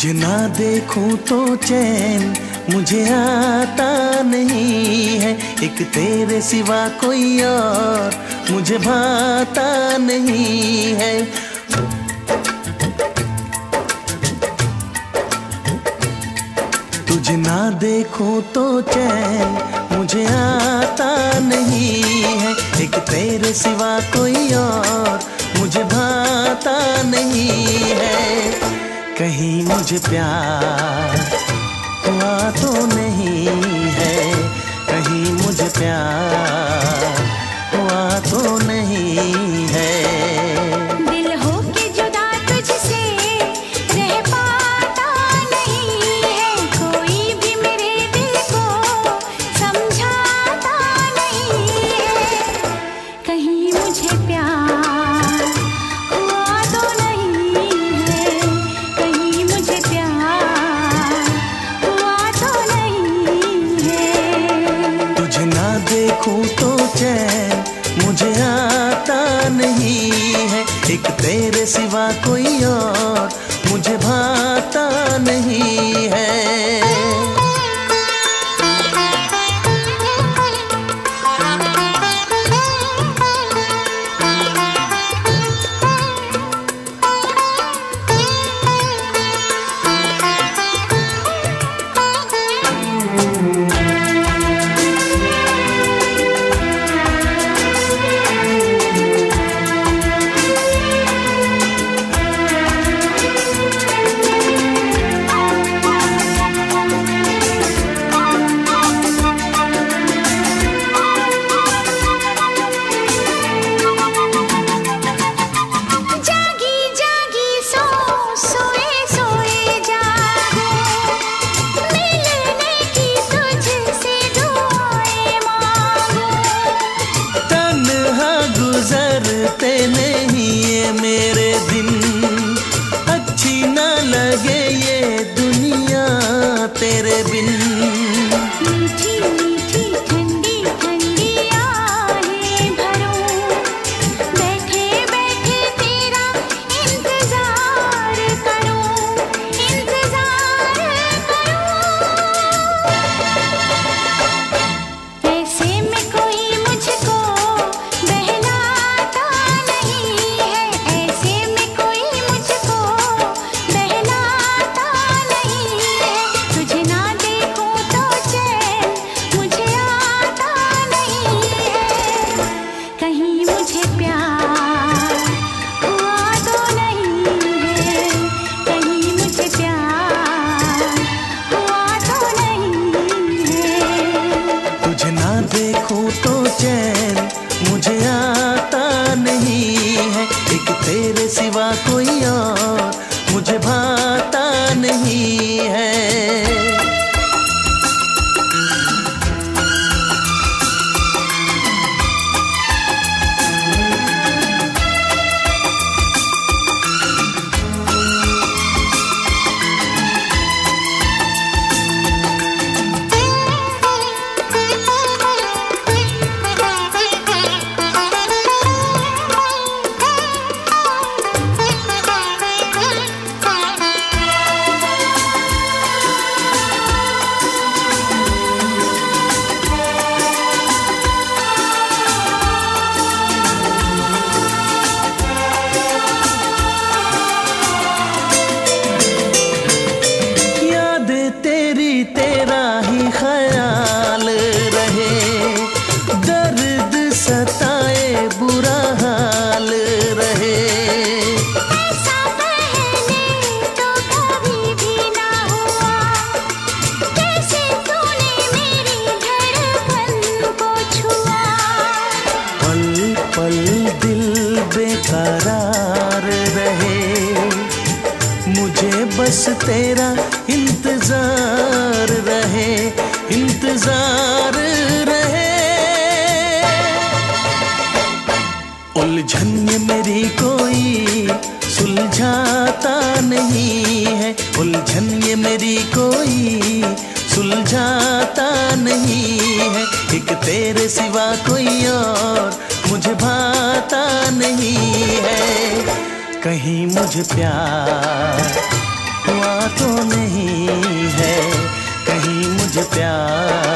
तुझे ना देखूँ तो चैन मुझे आता नहीं है। एक तेरे सिवा कोई और मुझे भाता नहीं है। तुझे ना देखूँ तो चैन मुझे आता नहीं है। एक तेरे सिवा कोई और मुझे भाता नहीं है। कहीं मुझे प्यार हुआ तो नहीं है कहीं मुझे प्यार। नहीं है। एक तेरे सिवा कोई और मुझे भाता नहीं तेरी ही ख्याल रहे। दर्द सताए बुरा हाल रहे। तो कभी भी ना हुआ। कैसे तूने मेरी धड़कन को छुआ। पल पल दिल बेकरार रहे। मुझे बस तेरा इंतज़ार इंतज़ार रहे। उलझन मेरी कोई सुलझाता नहीं है। उलझन मेरी कोई सुलझाता नहीं है। एक तेरे सिवा कोई और मुझे भाता नहीं है। कहीं मुझे प्यार हुआ तो नहीं प्यार